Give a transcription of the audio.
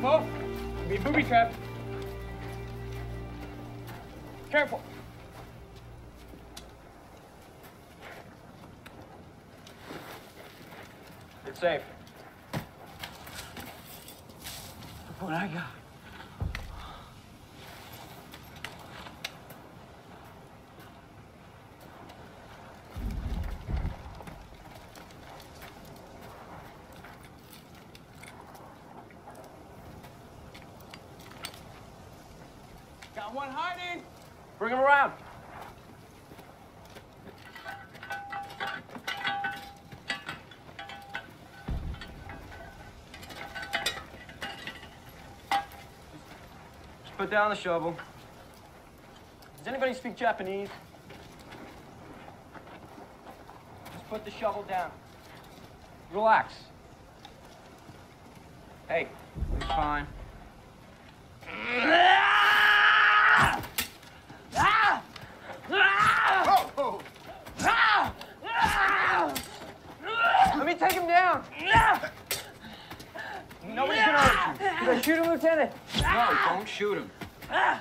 Careful. Be booby trapped. Careful. It's safe. Look What I got? Got one hiding. Bring him around. Just put down the shovel. Does anybody speak Japanese? Just put the shovel down. Relax. Hey, it's fine. Let me take him down. Nobody's gonna hurt you. Should I shoot him, Lieutenant? No, don't shoot him. Ah!